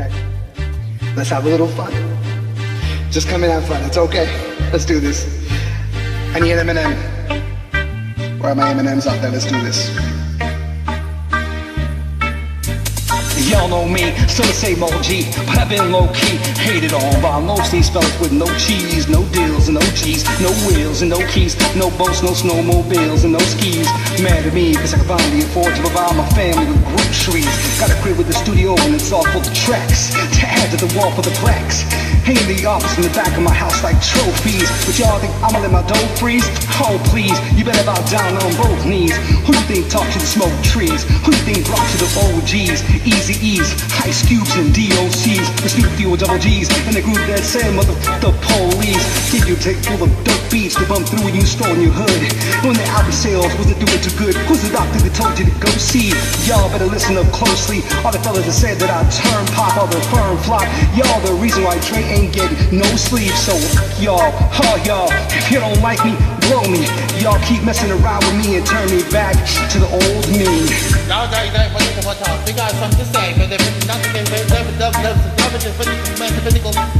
Okay? Let's have a little fun. Just come and have fun. It's okay. Let's do this. I need an M&M. Where are my M&Ms out there? Let's do this. Y'all know me, still the same OG, but I've been low key, hated on by most these fellas with no cheese, no deals and no G's, no wheels and no keys, no boats, no snowmobiles and no skis. Mad at me, cause I can finally afford to provide my family with groceries. Got a with the studio and it's all full of tracks to add to the wall for the plaques. Hanging the office in the back of my house like trophies. But y'all think I'ma let my dough freeze? Oh please, you better bow down on both knees. Who you think talk to the smoke trees? Who you think rock to the OGs? Easy E's, Ice Cubes and DOCs. The Snoop Fuel double G's and the group that said mother the police. Take full of dope beats to bump through when you store in your hood. When the album sales wasn't doing too good, who's the doctor that told you to go see? Y'all better listen up closely. All the fellas that said that I turn pop, all the firm flop. Y'all the reason why Trey ain't getting no sleep. So y'all, huh y'all, if you don't like me, blow me. Y'all keep messing around with me and turn me back to the old me. Y'all got time. They got something to say, but they're nothing they never never never just funny man the physical.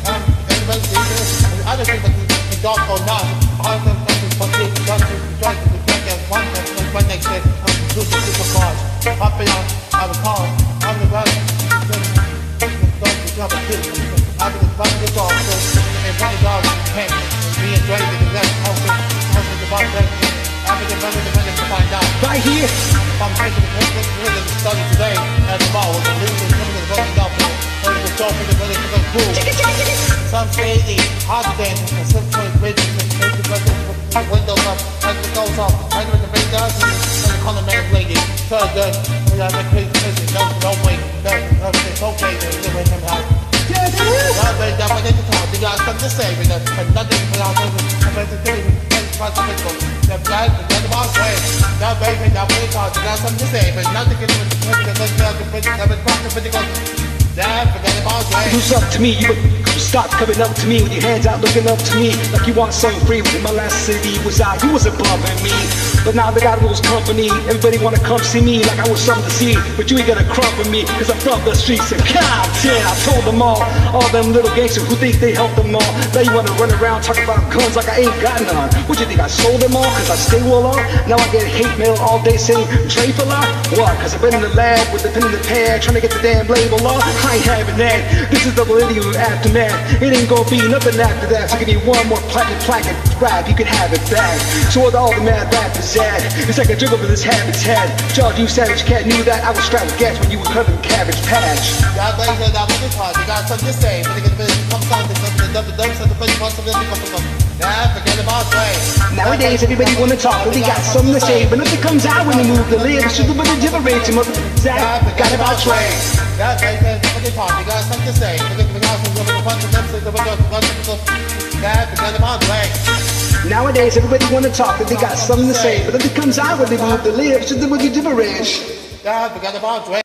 windows up as it goes up. Know the big does to tell you. To me, stop coming up to me with your hands out looking up to me like you want something free. When my last city was out, you wasn't bumping me. But now they got little company, everybody wanna come see me like I was something to see. But you ain't gonna crump with me, cause I'm from the streets and Compton. I told them all, all them little gangsters who think they helped them all. Now you wanna run around talking about guns like I ain't got none. What you think I sold them all cause I stay well on? Now I get hate mail all day saying Dre for lot? What? Cause I've been in the lab with the pen in the pad trying to get the damn label off. I ain't having that. This is the millennium aftermath. It ain't gonna be nothing after that. So give me one more platinum plaque and rap, you can have it back. So with all the mad rappers at, it's like a dribble for this habitat. Jaws, you savage cat knew that I was strapped gas when you were cutting cabbage patch. Y'all guys heard that with this part. They got something to say. But they get the comes out to the double double so the first one something to come Yeah, forget about way. Nowadays everybody wanna talk, but they got something to say. But nothing comes out when they move the lips. Should have been different, mother. Zach, forgot about guys heard what they talk. They got something to say. Nowadays everybody wanna talk, but they got something to say. But nothing comes out when they move the lips. Should have been different. Yeah, forget about.